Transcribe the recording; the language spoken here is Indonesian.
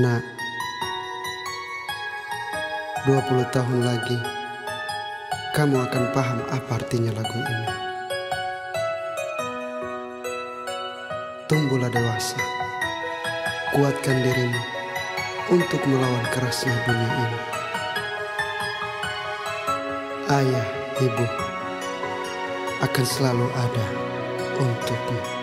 Nak, 20 tahun lagi kamu akan paham apa artinya lagu ini. Tumbuhlah dewasa, kuatkan dirimu untuk melawan kerasnya dunia ini. Ayah, ibu akan selalu ada untukmu.